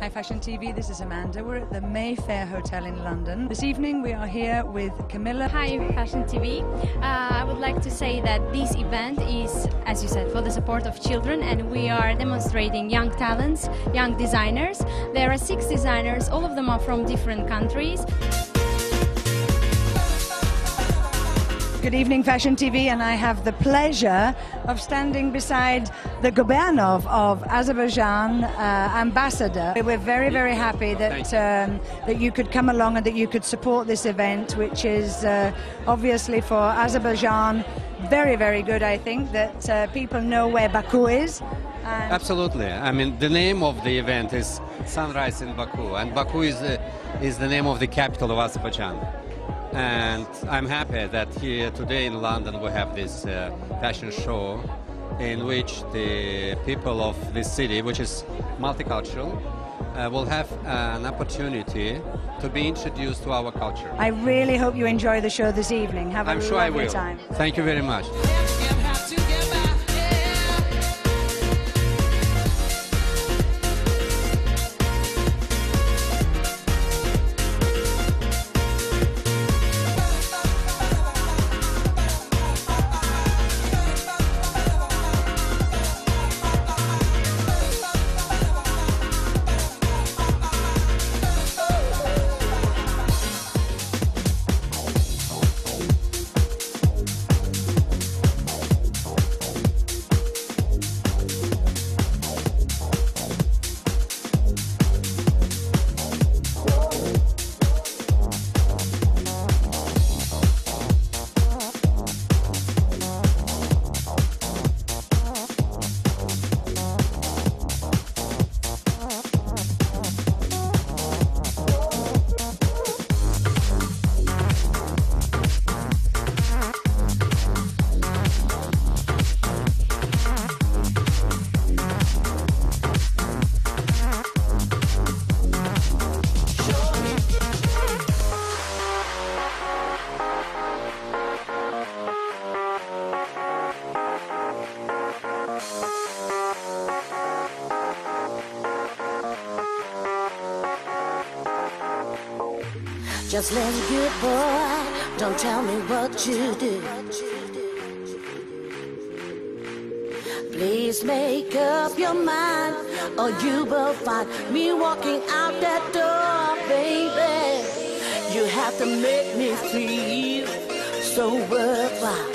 Hi Fashion TV, this is Amanda. We're at the Mayfair Hotel in London. This evening we are here with Kamila. Hi Fashion TV. Uh, I would like to say that this event is, as you said, for the support of children and we are demonstrating young talents, young designers. There are six designers, all of them are from different countries. Good evening, Fashion TV, and I have the pleasure of standing beside the Gurbanov of Azerbaijan uh, ambassador. We're very, very happy that um, that you could come along and that you could support this event, which is uh, obviously for Azerbaijan very, very good. I think that uh, people know where Baku is. Absolutely. I mean, the name of the event is Sunrise in Baku, and Baku is the, is the name of the capital of Azerbaijan. And I'm happy that here today in London we have this uh, fashion show in which the people of this city, which is multicultural, uh, will have uh, an opportunity to be introduced to our culture. I really hope you enjoy the show this evening. Have a I'm sure I will. time. Thank you very much. Just let it get, boy. Don't tell me what you do. Please make up your mind, or you will find me walking out that door, baby. You have to make me feel so worthwhile.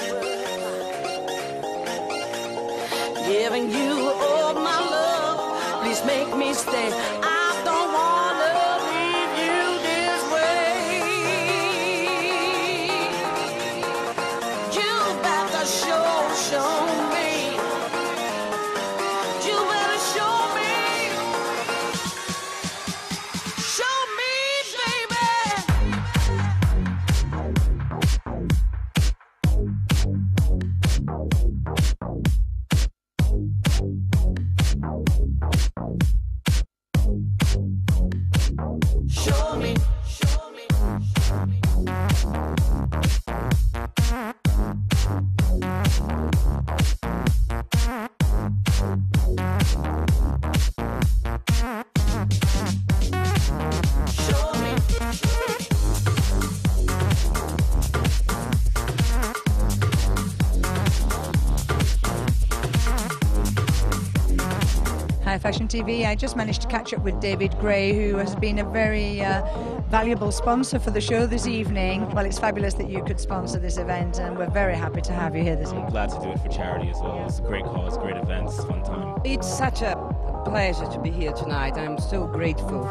Giving you all my love, please make me stay. I あっ! Hi, Fashion TV. I just managed to catch up with David Gray, who has been a very uh, valuable sponsor for the show this evening. Well, it's fabulous that you could sponsor this event, and we're very happy to have you here this evening. glad to do it for charity as well. It's a great cause, great events, fun time. It's such a pleasure to be here tonight. I'm so grateful.